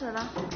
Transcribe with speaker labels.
Speaker 1: 死了。